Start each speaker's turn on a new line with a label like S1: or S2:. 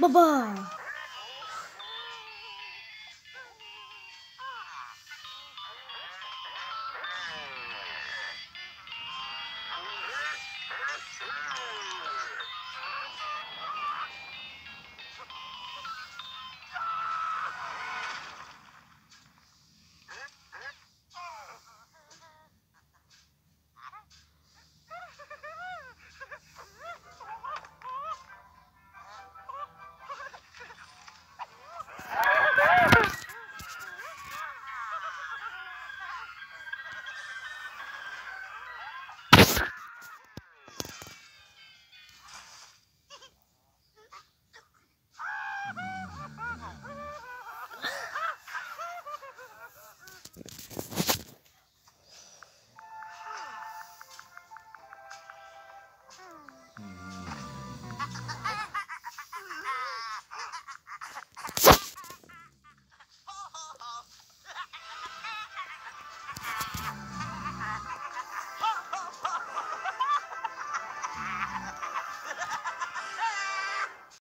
S1: Bye bye. Mm-hmm.